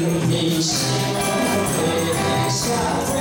你心会下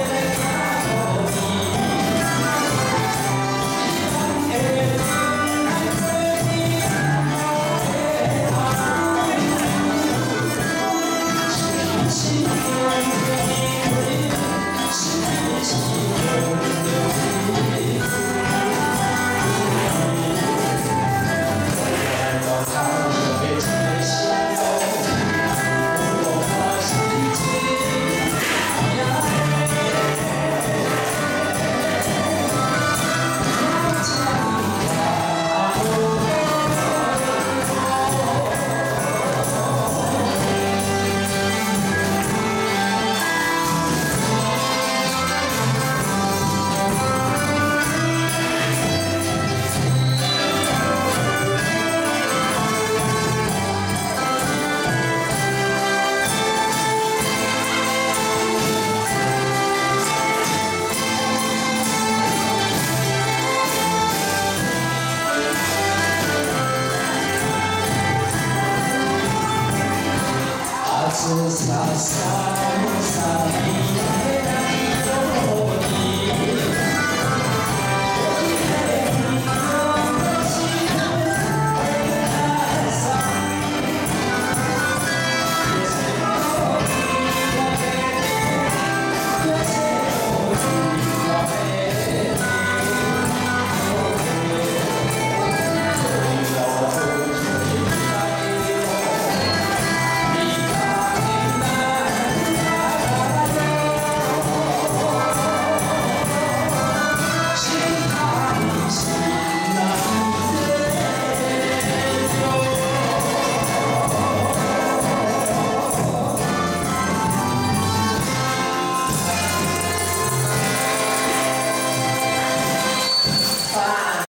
Passos rasgados da vida